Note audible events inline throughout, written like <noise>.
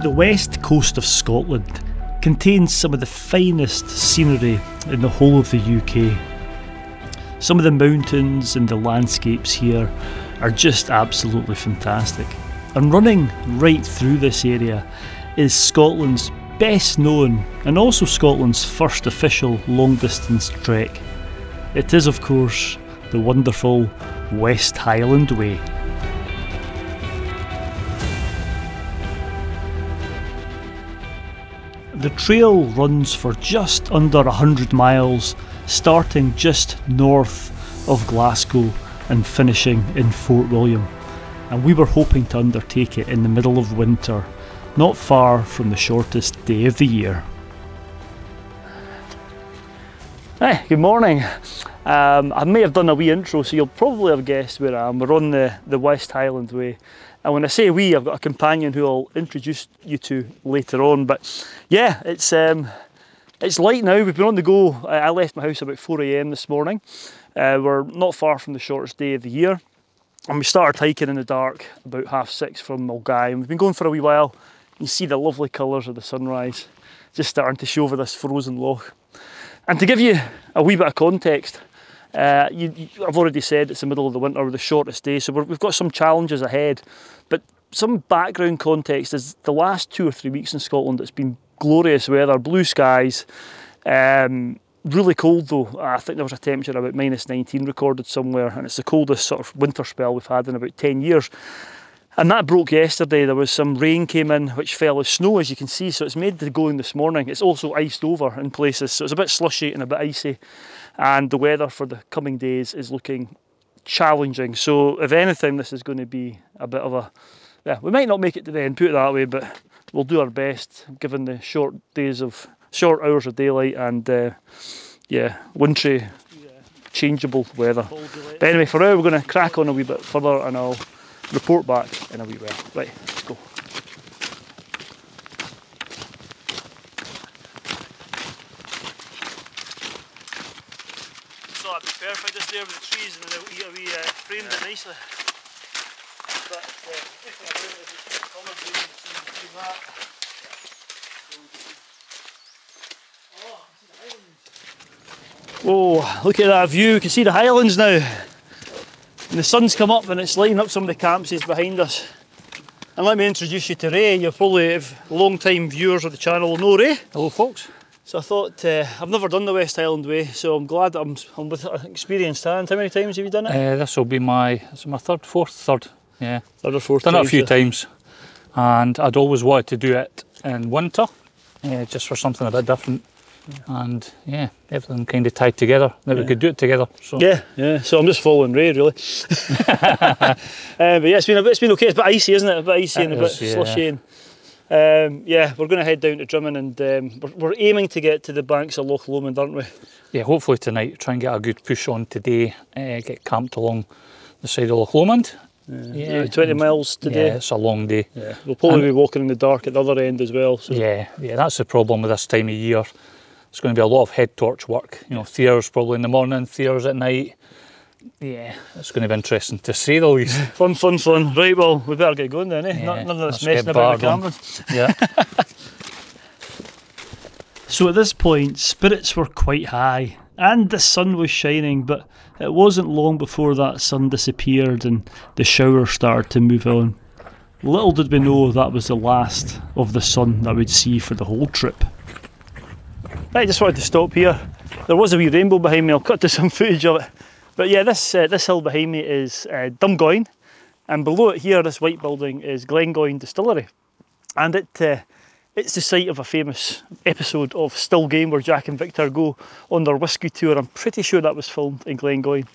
The west coast of Scotland contains some of the finest scenery in the whole of the UK. Some of the mountains and the landscapes here are just absolutely fantastic. And running right through this area is Scotland's best known and also Scotland's first official long distance trek. It is, of course, the wonderful West Highland Way. The trail runs for just under 100 miles, starting just north of Glasgow and finishing in Fort William. And we were hoping to undertake it in the middle of winter, not far from the shortest day of the year. Hey, good morning. Um, I may have done a wee intro, so you'll probably have guessed where I am. We're on the, the West Highland Way. And when I say we, I've got a companion who I'll introduce you to later on. But yeah, it's um, it's light now. We've been on the go. I left my house about 4am this morning. Uh, we're not far from the shortest day of the year. And we started hiking in the dark about half six from Milngavie. And we've been going for a wee while. You see the lovely colours of the sunrise just starting to show over this frozen loch. And to give you a wee bit of context, uh, you, you, I've already said it's the middle of the winter, the shortest day, so we have got some challenges ahead. But some background context is the last two or three weeks in Scotland, it's been glorious weather, blue skies. Um, really cold though. I think there was a temperature about minus 19 recorded somewhere, and it's the coldest sort of winter spell we've had in about 10 years. And that broke yesterday. There was some rain came in, which fell as snow, as you can see. So it's made the going this morning. It's also iced over in places, so it's a bit slushy and a bit icy. And the weather for the coming days is looking challenging. So if anything, this is going to be a bit of a yeah. We might not make it to the end, put it that way, but we'll do our best given the short days of short hours of daylight and uh, yeah, wintry, changeable weather. But anyway, for now, we're going to crack on a wee bit further, and I'll report back in a wee while. Right, let's go. So that'd be perfect just there with the trees and we, we uh, framed yeah. it nicely. But uh, if I do it, it's colour green, so you see that. Oh, look at that view, you can see the Highlands now. And the sun's come up and it's lighting up some of the campsites behind us. And let me introduce you to Ray. You're probably, long time viewers of the channel will know Ray. Hello folks. So I thought, uh, I've never done the West Highland Way, so I'm glad I'm, I'm with an experienced hand. How many times have you done it? Uh, this will be my, this my third, fourth, third, yeah. Third or fourth Done it a few times. And I'd always wanted to do it in winter, uh, just for something a bit different and yeah, everything kind of tied together that yeah. we could do it together. So yeah, yeah. So I'm just following Ray really. <laughs> <laughs> uh, but yeah, it's been a bit, it's been okay. It's a bit icy, isn't it? A bit icy it and a is, bit yeah. slushy. And, um, yeah, we're going to head down to Drymen and um, we're, we're, aiming to get to the banks of Loch Lomond, aren't we? Yeah, hopefully tonight. Try and get a good push on today. Uh, get camped along the side of Loch Lomond. Yeah, yeah 20 miles today. Yeah, it's a long day. Yeah, we'll probably and, be walking in the dark at the other end as well. So. Yeah, yeah, that's the problem with this time of year. It's going to be a lot of head torch work. You know, There's probably in the morning, There's at night. Yeah, it's going to be interesting to see the least. <laughs> fun, fun, fun. Right, well, we better get going then, eh? Yeah, none of this messing about the cameras. Yeah. <laughs> so at this point, spirits were quite high and the sun was shining, but it wasn't long before that sun disappeared and the shower started to move on. Little did we know that was the last of the sun that we'd see for the whole trip. I just wanted to stop here. There was a wee rainbow behind me, I'll cut to some <laughs> footage of it. But yeah, this uh, this hill behind me is uh, Dumgoyne, and below it here, this white building is Glengoyne Distillery. And it uh, it's the site of a famous episode of Still Game where Jack and Victor go on their whisky tour. I'm pretty sure that was filmed in Glengoyne.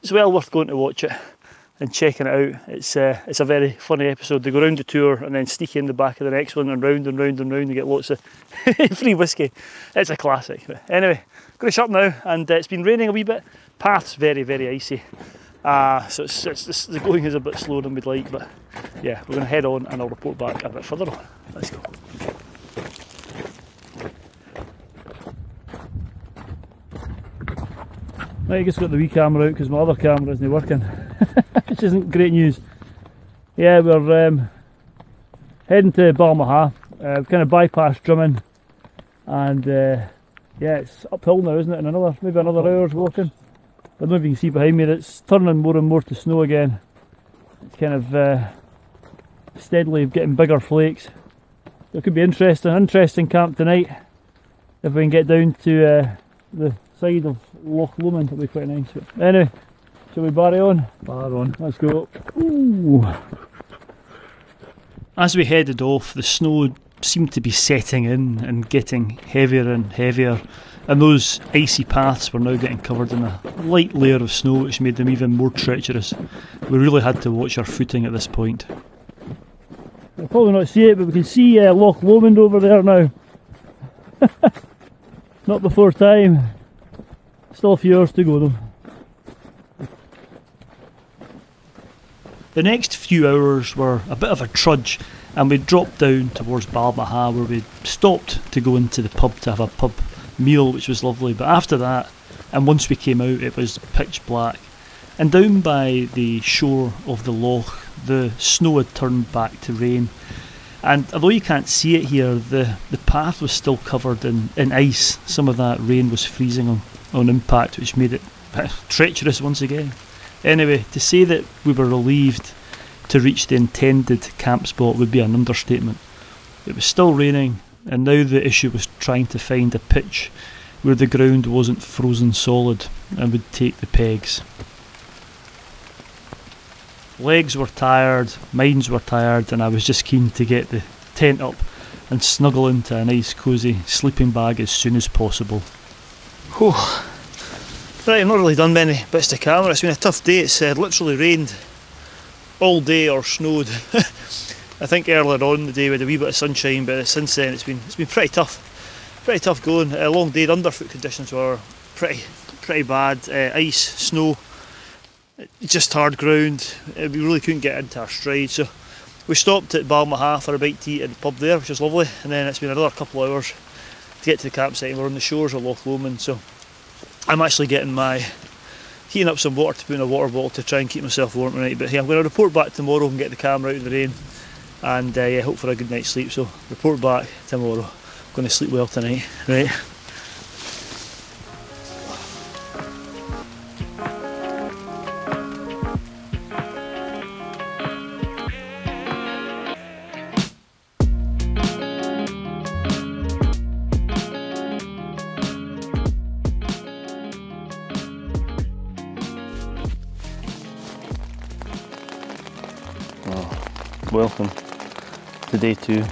It's well worth going to watch it and checking it out. It's uh, it's a very funny episode. They go round the tour and then sneak in the back of the next one and round and round and round and get lots of <laughs> free whiskey. It's a classic. But anyway, going to shut now and uh, it's been raining a wee bit. Path's very, very icy. Uh, so it's, it's, it's, the going is a bit slower than we'd like, but yeah, we're going to head on and I'll report back a bit further on. Let's go. I just got the wee camera out because my other camera isn't working. <laughs> which isn't great news. Yeah, we're um, heading to Balmaha Uh, kind of bypassed Drymen, and uh, yeah, it's uphill now, isn't it? In another maybe another hour's walking. I don't know if you can see behind me that it's turning more and more to snow again. It's kind of uh, steadily getting bigger flakes. It could be interesting, interesting camp tonight. If we can get down to uh, the side of Loch Lomond, it'll be quite nice. But anyway, shall we barry on? Bar on. Let's go. Ooh. As we headed off, the snow seemed to be setting in and getting heavier and heavier, and those icy paths were now getting covered in a light layer of snow, which made them even more treacherous. We really had to watch our footing at this point. You'll probably not see it, but we can see uh, Loch Lomond over there now. <laughs> not before time. Still a few hours to go though. The next few hours were a bit of a trudge, and we dropped down towards Balmaha where we stopped to go into the pub to have a pub meal, which was lovely. But after that, and once we came out, it was pitch black. And down by the shore of the loch, the snow had turned back to rain. And although you can't see it here, the, the path was still covered in, in ice. Some of that rain was freezing on, on impact, which made it <laughs> treacherous once again. Anyway, to say that we were relieved to reach the intended camp spot would be an understatement. It was still raining, and now the issue was trying to find a pitch where the ground wasn't frozen solid and would take the pegs. Legs were tired, minds were tired, and I was just keen to get the tent up and snuggle into a nice cosy sleeping bag as soon as possible. Whew. Right, I've not really done many bits to camera. It's been a tough day. It's uh, literally rained all day or snowed. <laughs> I think earlier on in the day we had a wee bit of sunshine, but since then it's been it's been pretty tough. Pretty tough going. A long day. The Underfoot conditions were pretty pretty bad. Uh, ice, snow, just hard ground. Uh, we really couldn't get into our stride. So we stopped at Balmaha for a bite to eat at the pub there, which was lovely. And then it's been another couple of hours to get to the campsite. We're on the shores of Loch Lomond. So I'm actually getting my heating up some water to put in a water bottle to try and keep myself warm tonight. But hey, I'm going to report back tomorrow and get the camera out in the rain, and uh, yeah, hope for a good night's sleep. So report back tomorrow. I'm going to sleep well tonight, right? welcome to day two.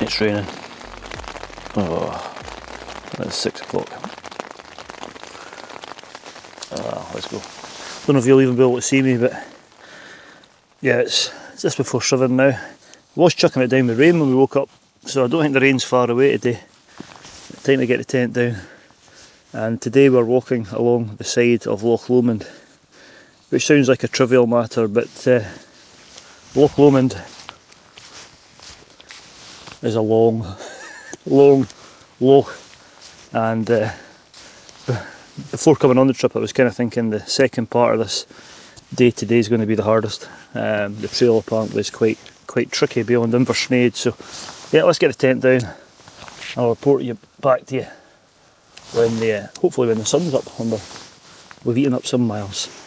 It's raining. Oh, it's six o'clock. Ah, let's go. Don't know if you'll even be able to see me, but yeah, it's, it's just before seven now. I was chucking it down with rain when we woke up, so I don't think the rain's far away today. Time to get the tent down. And today we're walking along the side of Loch Lomond which sounds like a trivial matter, but uh, Loch Lomond is a long, <laughs> long loch, and uh, before coming on the trip, I was kind of thinking the second part of this day today is going to be the hardest. Um, the trail apparently is quite quite tricky beyond Inversnaid, so yeah, let's get the tent down. I'll report you back to you when the uh, hopefully when the sun's up we've eaten up some miles.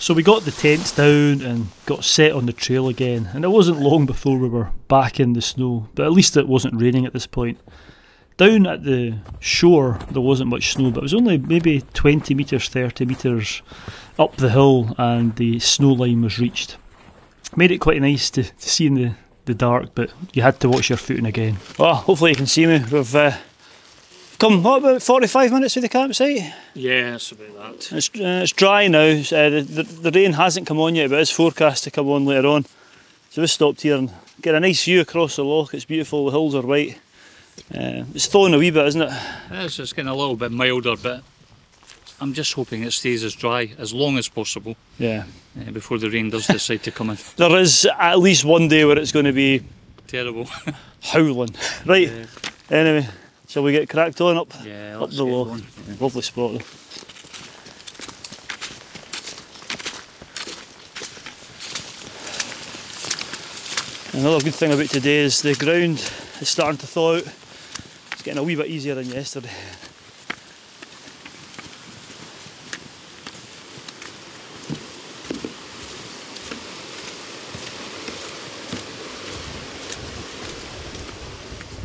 So we got the tents down and got set on the trail again, and it wasn't long before we were back in the snow, but at least it wasn't raining at this point. Down at the shore, there wasn't much snow, but it was only maybe 20 metres, 30 metres up the hill, and the snow line was reached. Made it quite nice to, to see in the, the dark, but you had to watch your footing again. Well, hopefully you can see me. We've uh, come, what, about 45 minutes to the campsite? Yeah, it's about that. It's, uh, it's dry now. Uh, the, the, the, rain hasn't come on yet, but it's forecast to come on later on. So we stopped here and get a nice view across the loch. It's beautiful. The hills are white. Uh, it's thawing a wee bit, isn't it? It's just getting a little bit milder, but I'm just hoping it stays as dry as long as possible. Yeah. Uh, before the rain does decide to come in. <laughs> There is at least one day where it's going to be terrible, <laughs> howling. Right. Anyway. Shall we get cracked on up, yeah, up the loch? Yeah. Lovely spot though. Another good thing about today is the ground is starting to thaw out. It's getting a wee bit easier than yesterday.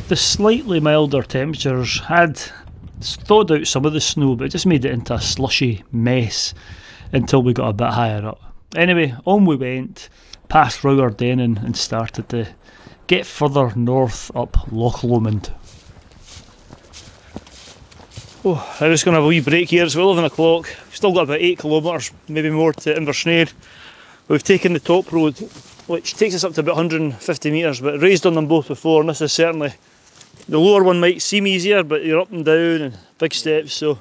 The slightly milder temperatures had thawed out some of the snow, but it just made it into a slushy mess until we got a bit higher up. Anyway, on we went, past Rowardennan and started to get further north up Loch Lomond. Oh, I'm just going to have a wee break here. It's 11 o'clock. Still got about 8 kilometres, maybe more to Inversnaid. We've taken the top road, which takes us up to about 150 metres, but raised on them both before, and this is certainly the lower one might seem easier, but you're up and down and big steps. So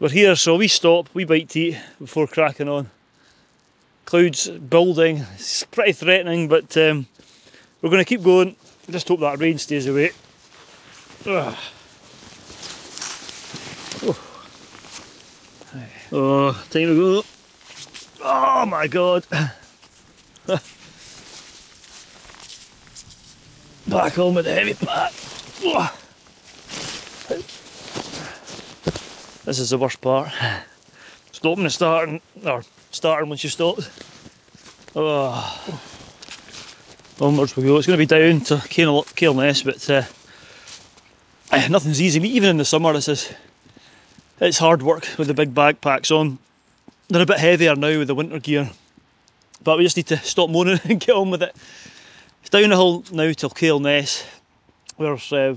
we're here, so we stop, we bite to eat before cracking on. Clouds building, it's pretty threatening, but um, we're going to keep going. Just hope that rain stays away. Ugh. Oh. oh, time to go. Oh my god. <laughs> Back home with the heavy pack. This is the worst part. Stopping and starting, or starting once you stop. Oh. Onwards we go. It's going to be down to Cailness, but uh, nothing's easy. Even in the summer, this is it's hard work with the big backpacks on. They're a bit heavier now with the winter gear, but we just need to stop moaning <laughs> and get on with it. It's down the hill now till Cailness. We've uh,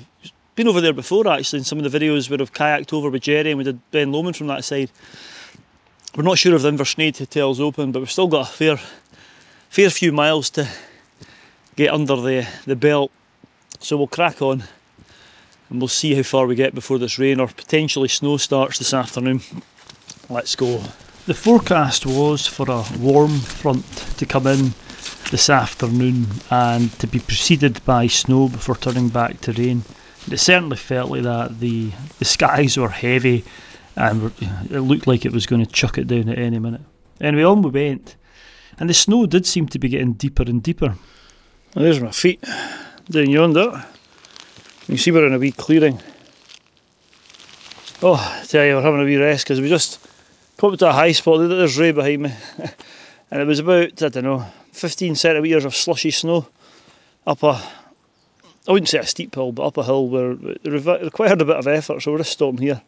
been over there before actually in some of the videos where I've kayaked over with Jerry and we did Ben Lomond from that side. We're not sure if the Inversnaid Hotel's open, but we've still got a fair, fair few miles to get under the, the belt. So we'll crack on and we'll see how far we get before this rain or potentially snow starts this afternoon. Let's go. The forecast was for a warm front to come in this afternoon and to be preceded by snow before turning back to rain. It certainly felt like that. The the skies were heavy and it looked like it was going to chuck it down at any minute. Anyway, on we went. And the snow did seem to be getting deeper and deeper. Well, there's my feet down yonder. You see we're in a wee clearing. Oh, I tell you, we're having a wee rest because we just up to a high spot. There's Ray behind me. <laughs> and it was about, I don't know, 15 centimetres of slushy snow up a, I wouldn't say a steep hill, but up a hill where it required a bit of effort, so we're just stopping here.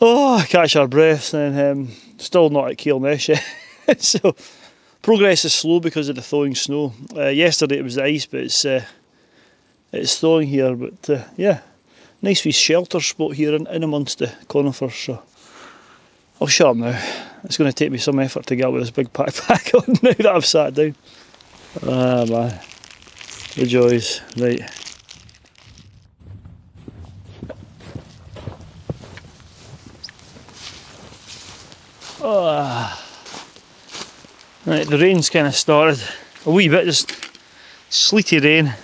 Oh, catch our breaths, and um, still not at Cailness yet. <laughs> so progress is slow because of the thawing snow. Uh, yesterday it was the ice, but it's uh, it's thawing here. But uh, yeah, nice wee shelter spot here in, in amongst the conifers. So I'll shut up now. It's going to take me some effort to get with this big backpack <laughs> on now that I've sat down. Ah man, the joys, right. Oh. Right, the rain's kind of started a wee bit, just sleety rain.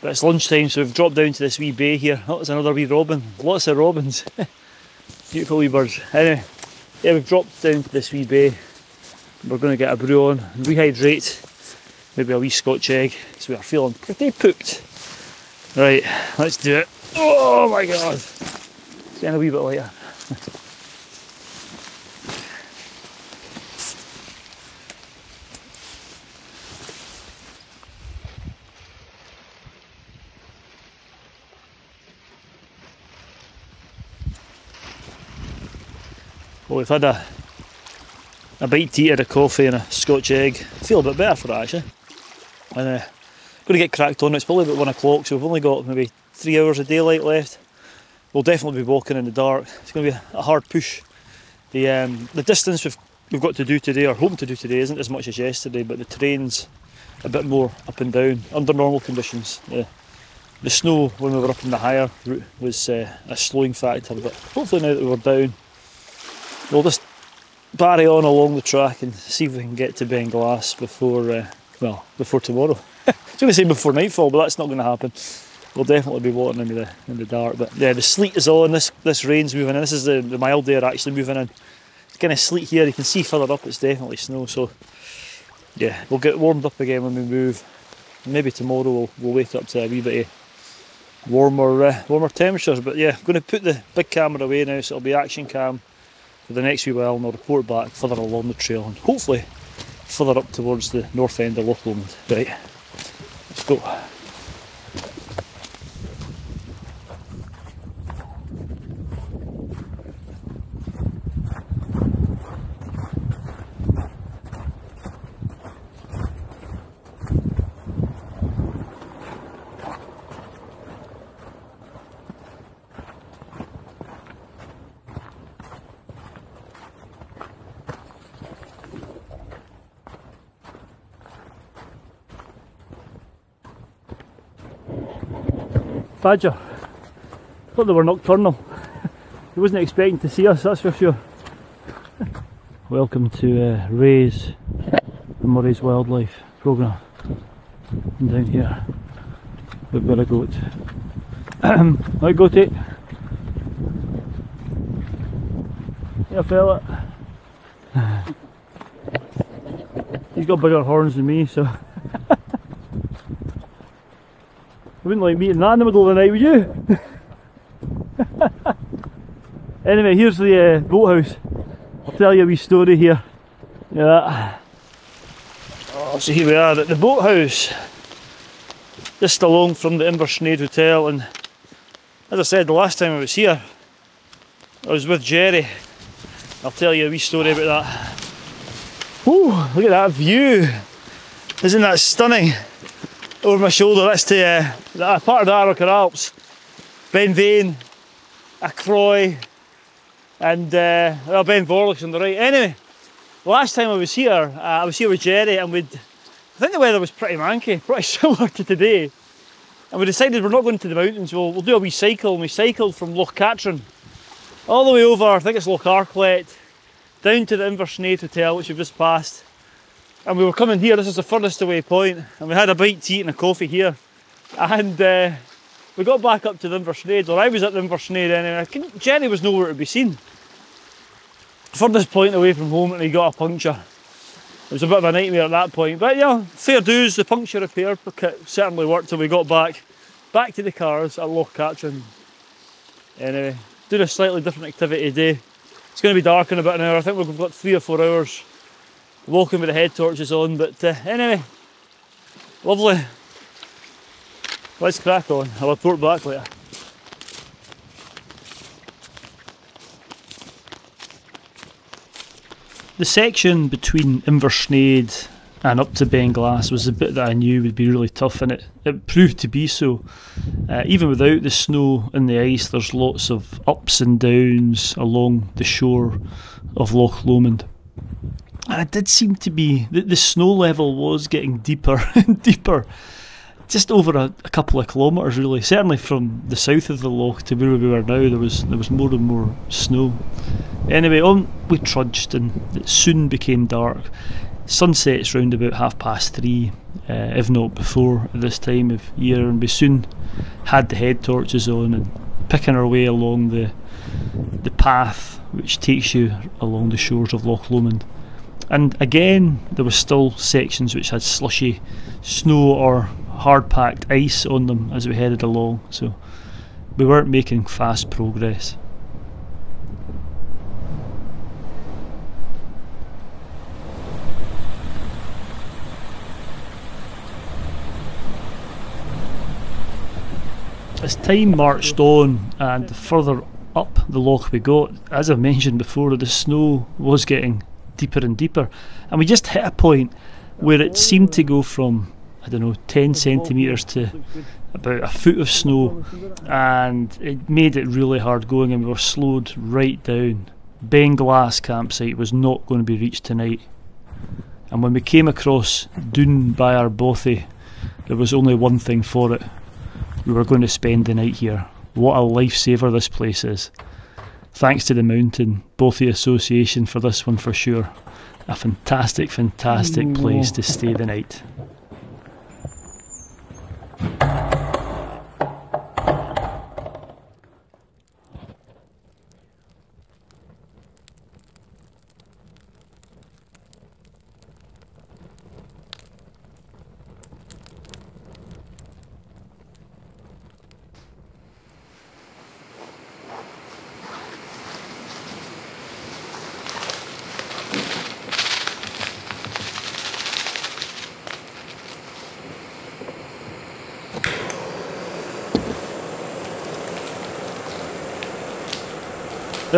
But it's lunchtime, so we've dropped down to this wee bay here. Oh, there's another wee robin. Lots of robins. <laughs> Beautiful wee birds. Anyway, yeah, we've dropped down to this wee bay. We're going to get a brew on, rehydrate, maybe a wee scotch egg, so we are feeling pretty pooped. Right, let's do it. Oh my god! It's getting a wee bit lighter. Well, we've had a a bite to eat of a coffee and a scotch egg. I feel a bit better for that actually. And uh, going to get cracked on. It's probably about one o'clock, so we've only got maybe three hours of daylight left. We'll definitely be walking in the dark. It's going to be a hard push. The um, the distance we've we've got to do today, or hoping to do today, isn't as much as yesterday, but the terrain's a bit more up and down under normal conditions. The, the snow when we were up in the higher route was uh, a slowing factor, but hopefully now that we're down, we'll just barry on along the track and see if we can get to Beinglas before, uh, well, before tomorrow. <laughs> I was going to say before nightfall, but that's not going to happen. We'll definitely be walking in the in the dark. But yeah, the sleet is on. This this rain's moving in. This is the, the mild air actually moving in. It's kind of sleet here. You can see further up. It's definitely snow. So yeah, we'll get warmed up again when we move. maybe tomorrow we'll, we'll wake up to a wee bit of warmer, uh, warmer temperatures. But yeah, I'm going to put the big camera away now, so it'll be action cam for the next wee while, and I'll report back further along the trail, and hopefully further up towards the north end of Loch Lomond. Right, let's go. Badger. Thought they were nocturnal. <laughs> he wasn't expecting to see us, that's for sure. <laughs> Welcome to uh, Ray's Murray's Wildlife Programme. And down here we've got a goat. right goatie. Yeah fella. <laughs> He's got bigger horns than me so I wouldn't like meeting that in the middle of the night, would you? <laughs> anyway, here's the uh, boathouse. I'll tell you a wee story here. Yeah. Oh, so here we are at the boathouse. Just along from the Inversnaid Hotel and as I said the last time I was here I was with Jerry. I'll tell you a wee story about that. Ooh, look at that view. Isn't that stunning? Over my shoulder. That's to uh, part of the Arrochar Alps, Ben Vane, Acroy, and uh, well, Ben Vorlich's on the right. Anyway, last time I was here, uh, I was here with Jerry, and we'd. I think the weather was pretty manky, <laughs> pretty similar to today. And we decided we're not going to the mountains, we'll, we'll do a wee cycle. And we cycled from Loch Katrine all the way over, I think it's Loch Arclet, down to the Inversnaid Hotel, which we've just passed and we were coming here, this is the furthest away point, and we had a bite to eat and a coffee here. And uh, we got back up to the Inversnaid, or I was at the Inversnaid anyway. Jerry was nowhere to be seen. Furthest point away from home and he got a puncture. It was a bit of a nightmare at that point, but yeah, fair dues, the puncture repair certainly worked till we got back, back to the cars at Loch Katrine. Anyway, doing a slightly different activity today. It's going to be dark in about an hour, I think we've got three or four hours walking with the head torches on, but uh, anyway, lovely. Let's crack on. I'll report back later. The section between Inversnaid and up to Beinn was a bit that I knew would be really tough, and it, it proved to be so. Uh, even without the snow and the ice, there's lots of ups and downs along the shore of Loch Lomond and it did seem to be that the snow level was getting <laughs> deeper and deeper just over a, a, couple of kilometres really. Certainly from the south of the loch to where we were now there was there was more and more snow. Anyway on we trudged and it soon became dark. Sunsets round about half past three uh, if not before at this time of year and we soon had the head torches on and picking our way along the the path which takes you along the shores of Loch Lomond and again, there were still sections which had slushy snow or hard packed ice on them as we headed along, so we weren't making fast progress. As time marched on and further up the loch we got, as I mentioned before, the snow was getting deeper and deeper. And we just hit a point where it seemed to go from, I don't know, 10 centimetres to about a foot of snow, and it made it really hard going, and we were slowed right down. Beinn campsite was not going to be reached tonight. And when we came across Doune Byre bothy, there was only one thing for it. We were going to spend the night here. What a lifesaver this place is. Thanks to the Mountain Bothy Association for this one for sure. A fantastic, fantastic place to stay the night.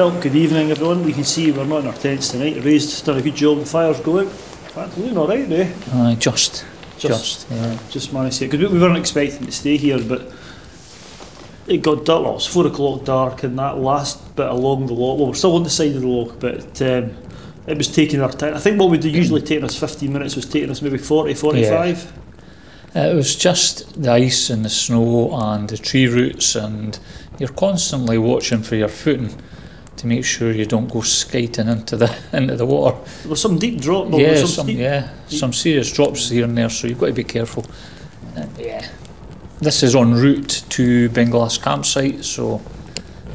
Well, good evening everyone. We can see we're not in our tents tonight. Ray's done a good job. The fire's going. In fact, we're doing all right, Ray. Uh, just, Just- just, yeah. Just managed to because we weren't expecting to stay here, but it got dark. Well, it was four o'clock dark, and that last bit along the lock. Well, we're still on the side of the lock, but um, it was taking our time. I think what would usually taking us 15 minutes was taking us maybe 40, 45. It was just the ice and the snow and the tree roots, and you're constantly watching for your footing to make sure you don't go skating into the <laughs> into the water. There was some deep drop. well, yeah, was some, deep- yeah, some serious drops here and there, so you've got to be careful. Uh, yeah, this is en route to Beinglas campsite, so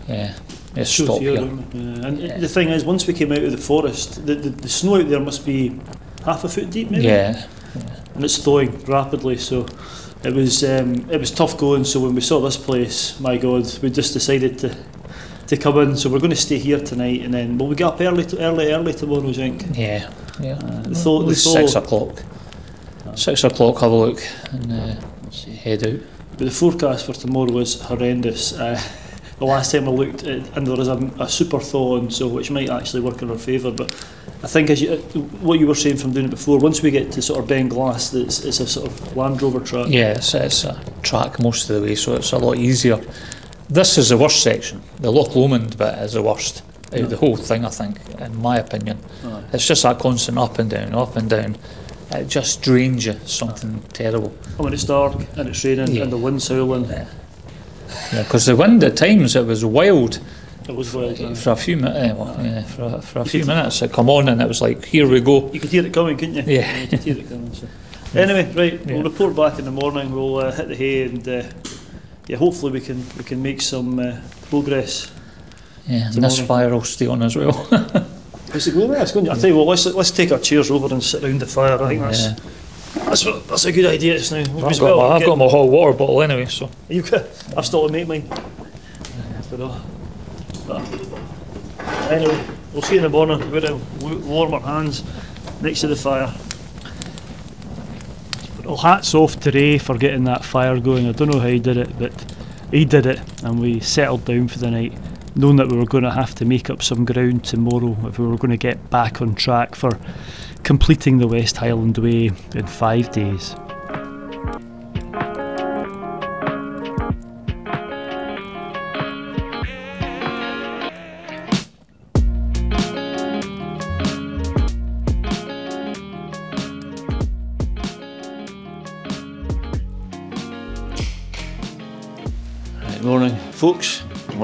yeah, let's stop here, here. Yeah, And Yeah. the thing is, once we came out of the forest, the, the, the snow out there must be half a foot deep, maybe. Yeah, and it's thawing rapidly. So it was um, it was tough going. So when we saw this place, my God, we just decided to to come in. So we're going to stay here tonight, and then will we get up early, to, early, early tomorrow? I think. Yeah, yeah. Uh, the thought, well, the thought, six o'clock. Six o'clock. Have a look and uh, head out. But the forecast for tomorrow was horrendous. Uh, <laughs> the last time I looked, at, and there was a, a super thaw on, so which might actually work in our favour. But I think as you, uh, what you were saying from doing it before, once we get to sort of Ben Glass, it's, it's a sort of Land Rover track. Yeah, it's, it's a track most of the way, so it's a lot easier. This is the worst section. The Loch Lomond bit is the worst out of the whole thing, I think, in my opinion. Aye. It's just that constant up and down, up and down. It just drains you, something terrible. And when it's dark and it's raining Yeah. and the wind's howling, Yeah, because the wind at times it was wild it was wild. aye. for a few minutes. well, yeah, for a, for a few minutes it come on and it was like, here we go. You could hear it coming, couldn't you? Yeah. you could hear it coming. So. <laughs> Anyway, right, Yeah. we'll report back in the morning. We'll uh, hit the hay and uh, yeah, hopefully we can we can make some uh, progress. Yeah, and this Tomorrow. fire will stay on as well. <laughs> How's it going? Yeah, it's going. I tell you what, let's let's take our chairs over and sit around the fire. I think that's Yeah. that's what, that's a good idea just now. I've, got well, my, I've got my hot water bottle anyway, so. <laughs> You got, I've still to make mine. But, uh, anyway, we'll see you in the morning. We're going to warm our hands next to the fire. Well, hats off to Ray for getting that fire going. I don't know how he did it, but he did it, and we settled down for the night, knowing that we were going to have to make up some ground tomorrow if we were going to get back on track for completing the West Highland Way in five days.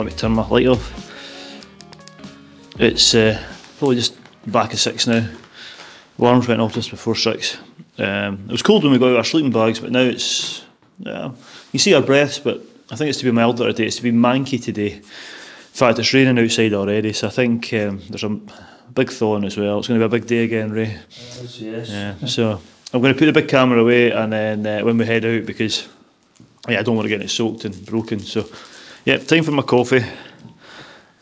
Let me turn my light off. It's uh, probably just back at six now. Alarms went off just before six. Um, it was cold when we got our sleeping bags, but now it's. Yeah, you see our breaths, but I think it's to be milder today. It's to be manky today. In fact, it's raining outside already, so I think um, there's a big thaw on as well. It's going to be a big day again, Ray. Yeah, so I'm going to put the big camera away and then uh, when we head out because yeah, I don't want to get it soaked and broken. So yeah, time for my coffee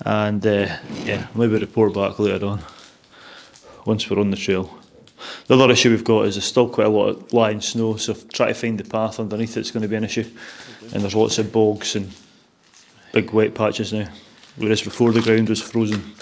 and uh, yeah, maybe report back later on once we're on the trail. The other issue we've got is there's still quite a lot of lying snow, so trying to find the path underneath it's going to be an issue. And there's lots of bogs and big wet patches now, whereas before the ground was frozen.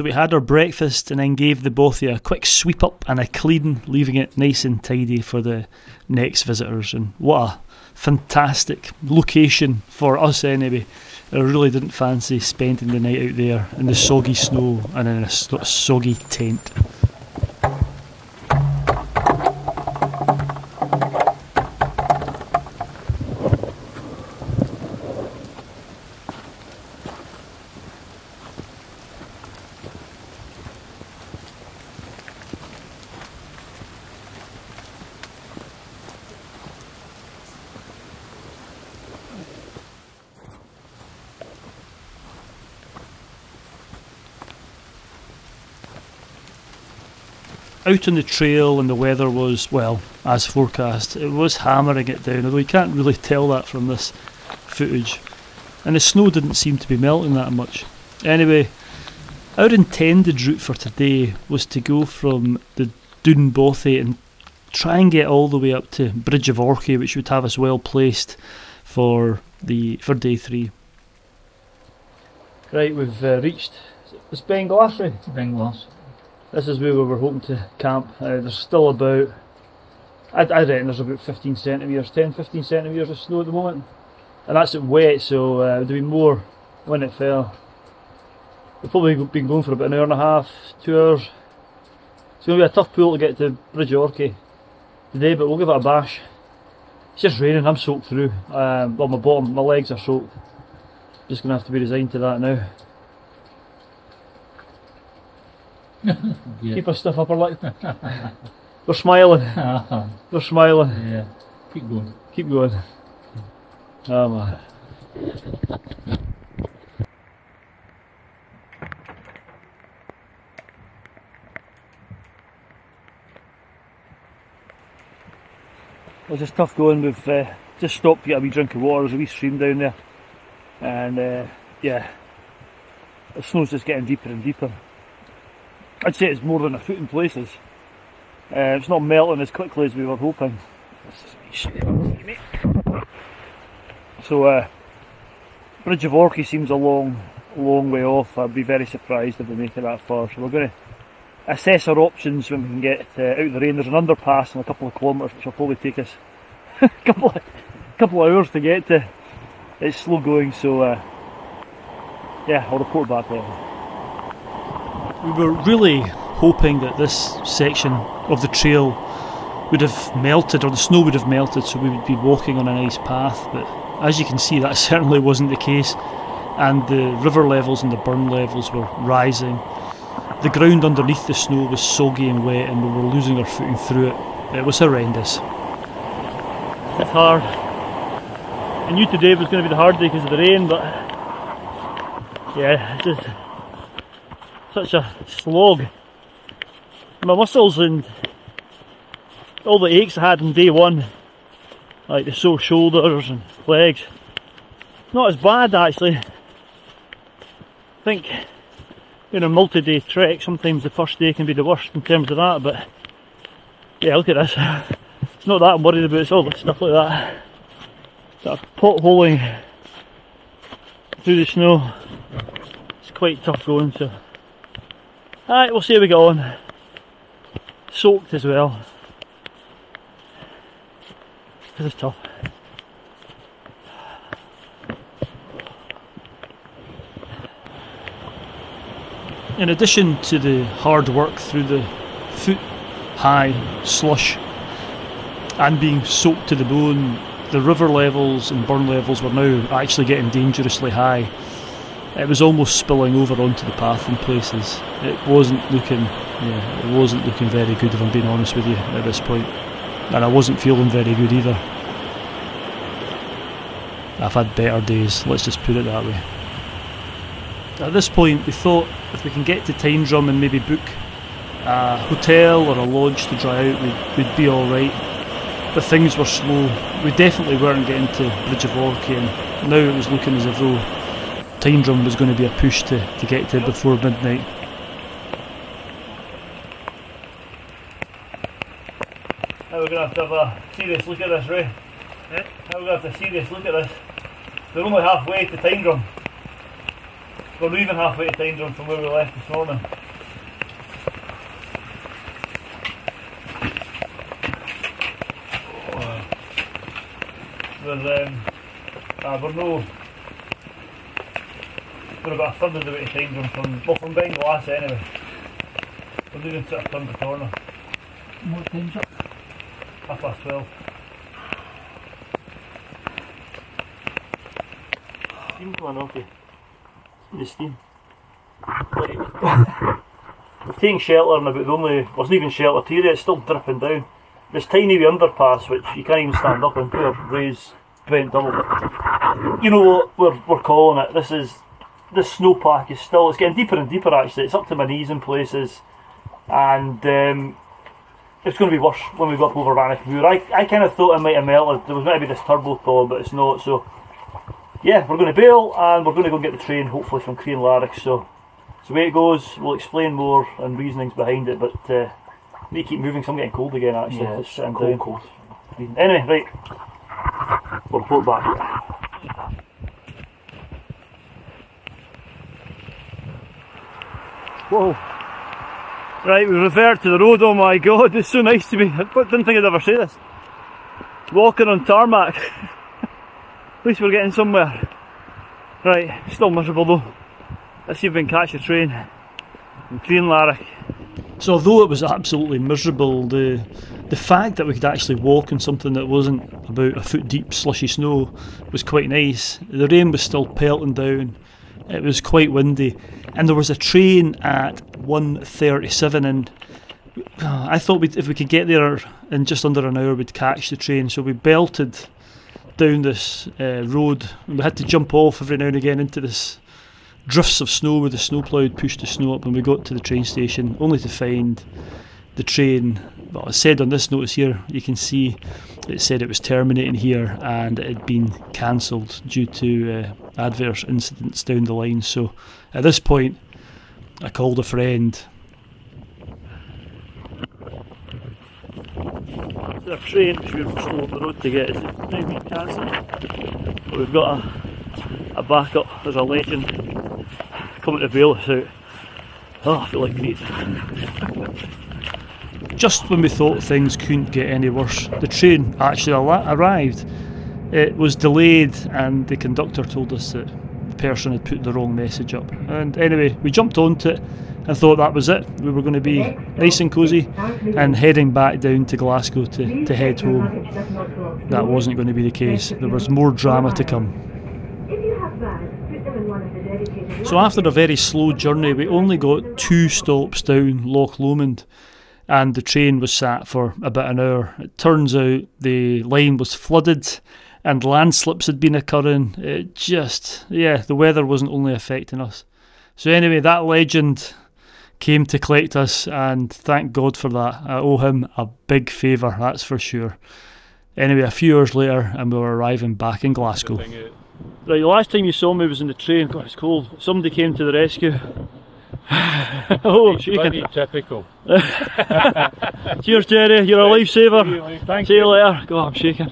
So we had our breakfast and then gave the both of you a quick sweep up and a clean, leaving it nice and tidy for the next visitors. And what a fantastic location for us eh, anyway. I really didn't fancy spending the night out there in the soggy snow and in a soggy tent. Out on the trail and the weather was, well, as forecast, it was hammering it down, although you can't really tell that from this footage. And the snow didn't seem to be melting that much. Anyway, our intended route for today was to go from the Doune Bothy and try and get all the way up to Bridge of Orchy, which would have us well placed for the for day three. Right, we've uh, reached it's Beinglas, right? Beinglas. This is where we were hoping to camp. Uh, there's still about, I, I reckon there's about 15 centimetres, 10 15 centimetres of snow at the moment. And that's it wet, so uh, there'll be more when it fell. We've probably been going for about an hour and a half, two hours. It's going to be a tough pull to get to Bridge Orchy today, but we'll give it a bash. It's just raining, I'm soaked through. Um, well, my bottom, my legs are soaked. Just going to have to be resigned to that now. <laughs> yeah. Keep our stuff upper lip. We're smiling. <laughs> We're smiling. yeah. Keep going. Keep going. Oh man. It was just tough going. We've uh, just stopped to get a wee drink of water. There's a wee stream down there, and uh, yeah, the snow's just getting deeper and deeper. I'd say it's more than a foot in places. Uh, it's not melting as quickly as we were hoping. So, uh, Bridge of Orchy seems a long, long way off. I'd be very surprised if we make it that far. So we're going to assess our options when we can get uh, out of the rain. There's an underpass in a couple of kilometres, which will probably take us <laughs> a couple of, couple of hours to get to. It's slow going, so uh, yeah, I'll report back later. We were really hoping that this section of the trail would have melted or the snow would have melted so we would be walking on a nice path but as you can see that <laughs> certainly wasn't the case and the river levels and the burn levels were rising. The ground underneath the snow was soggy and wet and we were losing our footing through it. It was horrendous. It's hard. I knew today was going to be the hard day because of the rain but yeah just such a slog. My muscles and all the aches I had on day one, like the sore shoulders and legs, not as bad actually. I think in a multi-day trek, sometimes the first day can be the worst in terms of that, but yeah, look at this. It's not that I'm worried about, it's all the stuff like that. That potholing through the snow. It's quite tough going, so Alright, we'll see how we go on. Soaked as well. Because it's tough. In addition to the hard work through the foot high slush and being soaked to the bone, the river levels and burn levels were now actually getting dangerously high. It was almost spilling over onto the path in places. It wasn't looking, yeah, it wasn't looking very good if I'm being honest with you at this point. And I wasn't feeling very good either. I've had better days, let's just put it that way. At this point, we thought if we can get to Tyndrum and maybe book a hotel or a lodge to dry out, we'd, we'd be alright. But things were slow. We definitely weren't getting to Bridge of Orchy, and now it was looking as though Tyndrum was going to be a push to, to get to before midnight. Now we're going to have to have a serious look at this, Ray. Yeah? Now we're going to have a serious look at this. We're only halfway to Tyndrum. We're not even halfway to Tyndrum from where we left this morning. We're, um, uh, we're no we're about a third of the way to Tyndrum from, well from Beinglas anyway. We're leaving sort of turn the corner. What time's up? Half past twelve. Steam coming off you. The steam. We're taking shelter and about the only wasn't even shelter here, it's still dripping down. This tiny wee underpass which you can't even stand up on, poor Ray's bent double you know what we're, we're calling it. This is the snowpack is still it's getting deeper and deeper actually. It's up to my knees in places and um, it's going to be worse when we go up over Rannoch Moor. I, I kind of thought it might have melted. There was going to be this turbo thaw, but it's not. So yeah, we're going to bail and we're going to go and get the train, hopefully from Crianlarich. So, so the way it goes, we'll explain more and reasonings behind it, but uh, may keep moving, so I'm getting cold again actually. Yeah, It's sitting cold, down. cold. Anyway, right. We'll report back. Whoa. Right, we referred to the road, oh my god, it's so nice to be. I didn't think I'd ever say this. Walking on tarmac. <laughs> At least we're getting somewhere. Right, still miserable though. Let's see if we can catch a train in Crianlarich. So although it was absolutely miserable, the the fact that we could actually walk on something that wasn't about a foot deep slushy snow was quite nice. The rain was still pelting down. It was quite windy, and there was a train at 1.37 and uh, I thought if we could get there in just under an hour, we'd catch the train. So we belted down this uh, road, and we had to jump off every now and again into this drifts of snow where the snowplow pushed the snow up. And we got to the train station, only to find the train. Well, it said on this notice here, you can see it said it was terminating here and it had been cancelled due to uh, adverse incidents down the line. So at this point, I called a friend. Train we were slow up the road to get is been cancelled. We've got a, a backup. There's a legend coming to bail us out. Oh, I feel like great. <laughs> Just when we thought things couldn't get any worse, the train actually arrived. It was delayed, and the conductor told us that the person had put the wrong message up. And anyway, we jumped onto it and thought that was it. We were going to be nice and cosy and heading back down to Glasgow to, to head home. That wasn't going to be the case. There was more drama to come. So after a very slow journey, we only got two stops down Loch Lomond, and the train was sat for about an hour. It turns out the line was flooded, and landslips had been occurring. It just, yeah, the weather wasn't only affecting us. So anyway, that legend came to collect us, and thank God for that. I owe him a big favour, that's for sure. Anyway, a few hours later, and we were arriving back in Glasgow. Right, the last time you saw me was in the train. God, it's cold. Somebody came to the rescue. <laughs> oh, I'm shaking. typical. Cheers, Jerry. You're a lifesaver. Thank See you later. God, I'm shaking.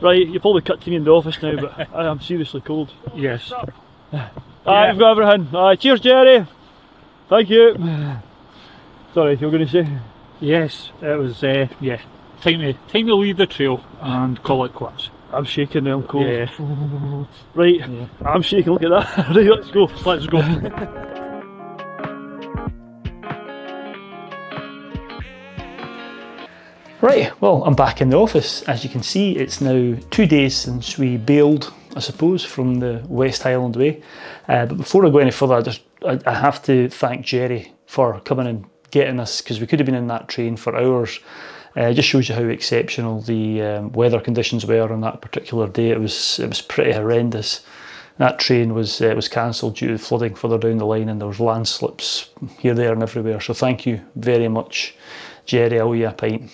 Right, you probably cut to me in the office now, but <laughs> I am seriously cold. Yes. <sighs> Aye, we've got everything. Aye, cheers, Jerry. Thank you. <sighs> Sorry, you were going to say? Yes, it was, uh, yeah. Time to, time to leave the trail and call it quits. I'm shaking now, I'm cold. Yeah. Right, Yeah. I'm shaking, look at that. <laughs> right, let's go, let's go. Right, well, I'm back in the office. As you can see, it's now two days since we bailed, I suppose, from the West Highland Way. Uh, but before I go any further, I just I, I have to thank Jerry for coming and getting us because we could have been in that train for hours. Uh, it just shows you how exceptional the um, weather conditions were on that particular day. It was it was pretty horrendous. That train was uh, was cancelled due to flooding further down the line, and there was landslips here, there, and everywhere. So thank you very much, Jerry. I owe you a pint.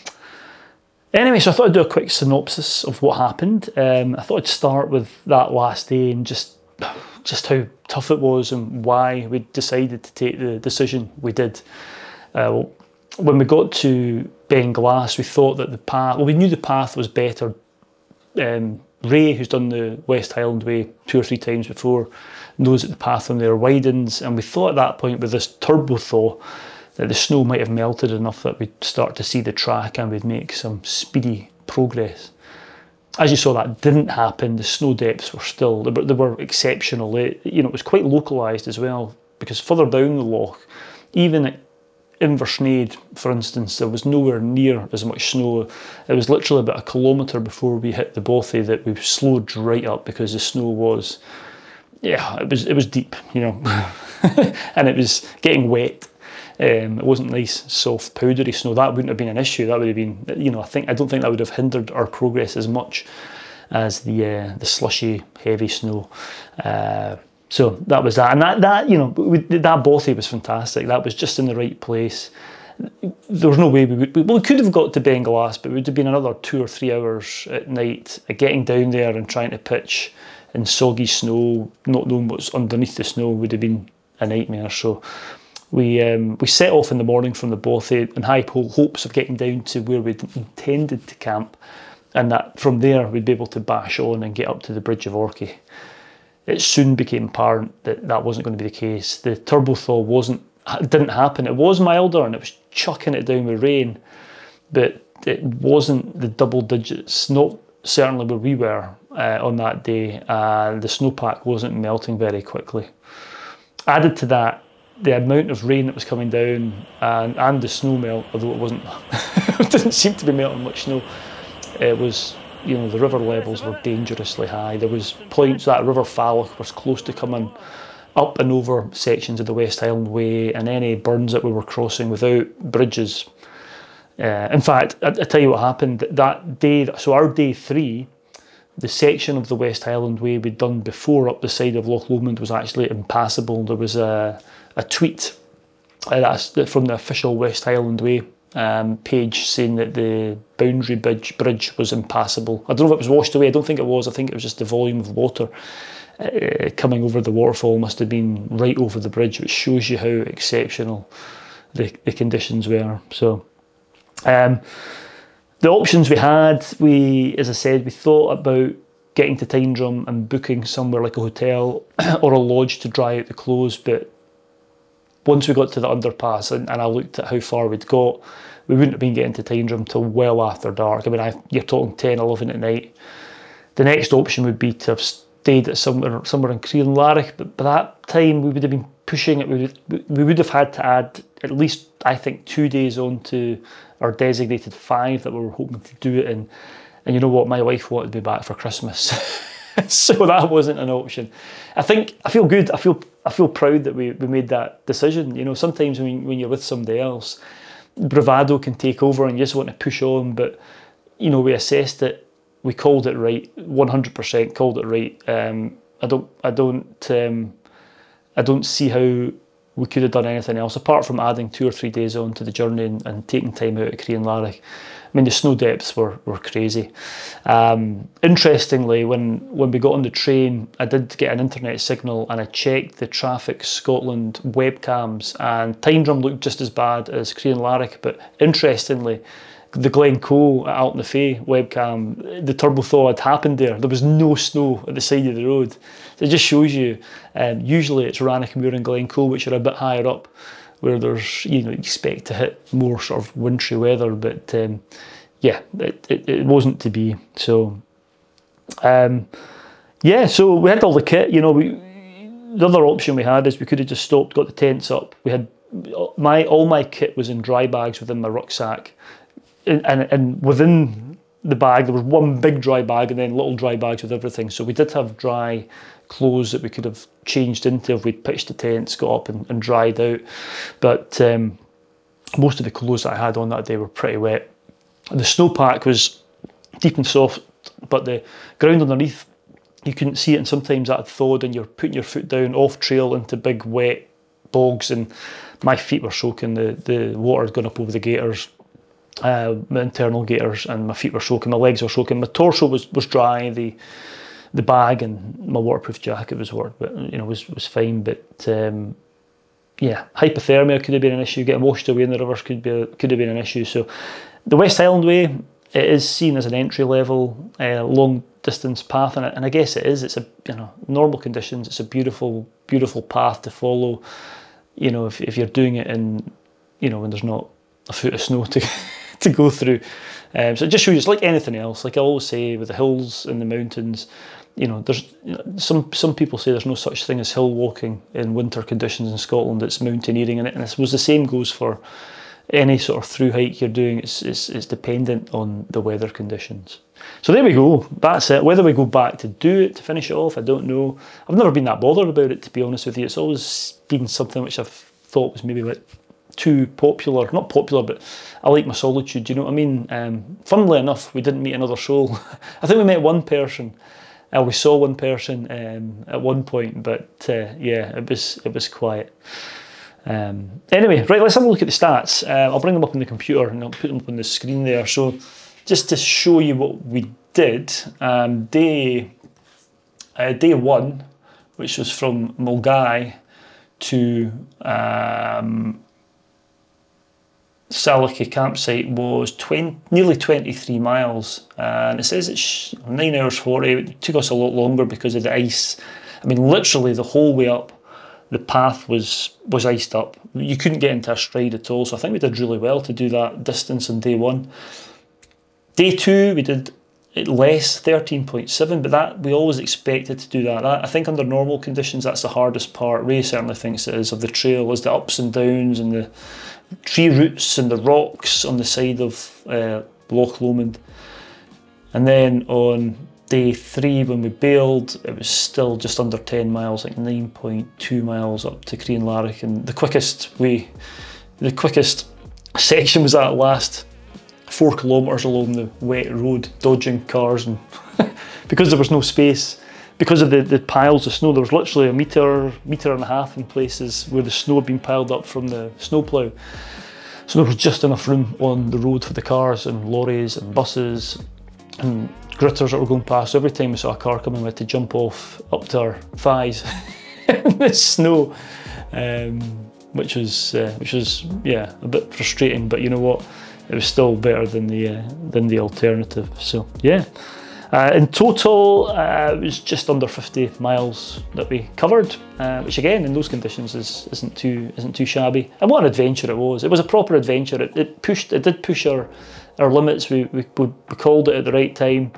Anyway, so I thought I'd do a quick synopsis of what happened. Um, I thought I'd start with that last day and just just how tough it was and why we decided to take the decision we did. Uh, when we got to Beinglas, we thought that the path, well, we knew the path was better. Um, Ray, who's done the West Highland Way two or three times before, knows that the path from there widens. And we thought at that point with this turbo thaw that the snow might have melted enough that we'd start to see the track and we'd make some speedy progress. As you saw, that didn't happen. The snow depths were still, they were, exceptional. It, you know, it was quite localised as well because further down the loch, even at Inversnaid, for instance, there was nowhere near as much snow. It was literally about a kilometre before we hit the Bothy that we slowed right up because the snow was, yeah, it was it was deep, you know, <laughs> and it was getting wet. Um, it wasn't nice, soft, powdery snow. That wouldn't have been an issue. That would have been, you know, I think I don't think that would have hindered our progress as much as the uh, the slushy, heavy snow. Uh, so that was that, and that that you know we, that Bothy was fantastic. That was just in the right place. There was no way we would. We, well, we could have got to Beinglas, but it would have been another two or three hours at night uh, getting down there and trying to pitch in soggy snow, not knowing what's underneath the snow would have been a nightmare. So we um, we set off in the morning from the Bothy in high hopes of getting down to where we'd intended to camp, and that from there we'd be able to bash on and get up to the Bridge of Orchy. It soon became apparent that that wasn't going to be the case. The turbo thaw wasn't didn't happen. It was milder and it was chucking it down with rain, but it wasn't the double digits. Not certainly where we were uh, on that day, and the snowpack wasn't melting very quickly. Added to that, the amount of rain that was coming down and, and the snow melt, although it wasn't, <laughs> it didn't seem to be melting much snow, it was, you know, the river levels were dangerously high. There was points that River Falloch was close to coming up and over sections of the West Highland Way and any burns that we were crossing without bridges. Uh, in fact, I, I tell you what happened that day, so our day three, the section of the West Highland Way we'd done before up the side of Loch Lomond was actually impassable. There was a, a tweet uh, that's from the official West Highland Way um, page saying that the boundary bridge, bridge was impassable. I don't know if it was washed away, I don't think it was, I think it was just the volume of water uh, coming over the waterfall must have been right over the bridge, which shows you how exceptional the, the conditions were. So, um, the options we had, we, as I said, we thought about getting to Tyndrum and booking somewhere like a hotel <coughs> or a lodge to dry out the clothes, but once we got to the underpass and, and I looked at how far we'd got, we wouldn't have been getting to Tyndrum till well after dark. I mean, I, you're talking 10, 11 at night. The next option would be to have stayed at somewhere somewhere in Crianlarich, but by that time we would have been pushing it. We would, we would have had to add at least, I think, two days on to our designated five that we were hoping to do it in. And you know what? My wife wanted to be back for Christmas. <laughs> so that wasn't an option. I think I feel good. I feel I feel proud that we, we made that decision. You know, sometimes when, when you're with somebody else, bravado can take over and you just want to push on. But you know, we assessed it we called it right, 100% called it right. Um, I don't, I don't, um, I don't see how we could have done anything else apart from adding two or three days on to the journey and, and taking time out at Crianlarich. I mean, the snow depths were, were crazy. Um, interestingly, when, when we got on the train, I did get an internet signal and I checked the Traffic Scotland webcams and Tyndrum looked just as bad as Crianlarich, but interestingly, the Glencoe at Altnafeadh webcam, the turbo thaw had happened there. There was no snow at the side of the road. So it just shows you, um, usually it's Rannoch Moor and Glencoe, which are a bit higher up, where there's, you know, you expect to hit more sort of wintry weather, but um, yeah, it, it, it, wasn't to be. So, um, yeah, so we had all the kit, you know, we, the other option we had is we could have just stopped, got the tents up. We had my all my kit was in dry bags within my rucksack and, and within the bag there was one big dry bag and then little dry bags with everything. So we did have dry clothes that we could have changed into if we'd pitched the tents, got up and, and dried out. But um, most of the clothes that I had on that day were pretty wet. The snowpack was deep and soft, but the ground underneath you couldn't see it, and sometimes that had thawed, and you're putting your foot down off trail into big wet bogs, and my feet were soaking. The the water had gone up over the gaiters uh, my internal gaiters and my feet were soaking, my legs were soaking, my torso was, was dry, the the bag and my waterproof jacket was worked, but you know was was fine. But um, yeah, hypothermia could have been an issue. Getting washed away in the rivers could be could have been an issue. So the West Highland Way it is seen as an entry level uh, long distance path, and, and I guess it is. It's a you know normal conditions. It's a beautiful beautiful path to follow. You know if if you're doing it in you know when there's not a foot of snow to <laughs> to go through. Um, so it just shows you it's like anything else. Like I always say, with the hills and the mountains, you know, there's you know, some some people say there's no such thing as hill walking in winter conditions in Scotland. It's mountaineering, and, it, and I suppose the same goes for any sort of through hike you're doing. It's, it's it's dependent on the weather conditions. So there we go. That's it. Whether we go back to do it to finish it off, I don't know. I've never been that bothered about it to be honest with you. It's always been something which I've thought was maybe bit too popular. Not popular, but I like my solitude. You know what I mean? Um, funnily enough, we didn't meet another soul. <laughs> I think we met one person. Uh, we saw one person um, at one point, but uh, yeah, it was it was quiet. Um, anyway, right, let's have a look at the stats. Uh, I'll bring them up on the computer and I'll put them up on the screen there. So, just to show you what we did, um, day uh, day one, which was from Milngavie to um, Sallochy campsite was 20, nearly 23 miles, and it says it's nine hours 40. It took us a lot longer because of the ice. I mean, literally the whole way up, the path was was iced up. You couldn't get into a stride at all. So I think we did really well to do that distance on day one. Day two, we did it less 13.7 but that we always expected to do that. that. I think under normal conditions that's the hardest part Ray certainly thinks it is of the trail is the ups and downs and the tree roots and the rocks on the side of uh, Loch Lomond. And then on day three when we bailed it was still just under 10 miles like 9.2 miles up to Crianlarich and the quickest way the quickest section was that last four kilometres along the wet road, dodging cars, and <laughs> because there was no space, because of the, the piles of snow, there was literally a metre, metre and a half in places where the snow had been piled up from the snowplough. So there was just enough room on the road for the cars and lorries and buses and gritters that were going past. Every time we saw a car coming, we had to jump off up to our thighs <laughs> in the snow, um, which was uh, which was yeah a bit frustrating. But you know what? it was still better than the uh, than the alternative. So yeah. Uh, in total, uh, it was just under 50 miles that we covered, uh, which again, in those conditions, is, isn't too isn't too shabby. And what an adventure it was! It was a proper adventure. It, it pushed, it did push our our limits. We, we, we called it at the right time.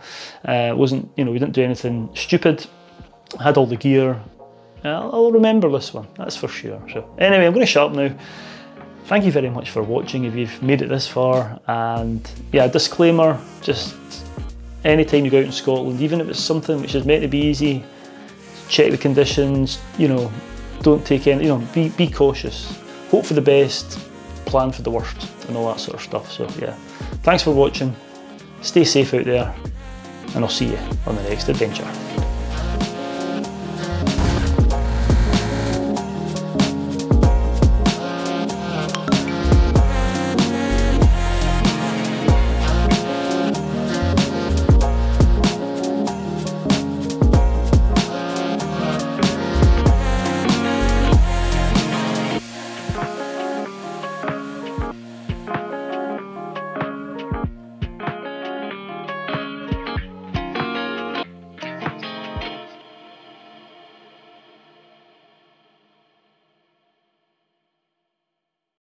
Uh, wasn't you know we didn't do anything stupid. Had all the gear. I'll remember this one, that's for sure. So anyway, I'm going to shut up now. Thank you very much for watching if you've made it this far and yeah disclaimer just anytime you go out in Scotland even if it's something which is meant to be easy check the conditions you know don't take any you know be, be cautious. Hope for the best plan for the worst and all that sort of stuff. So yeah. Thanks for watching. Stay safe out there and I'll see you on the next adventure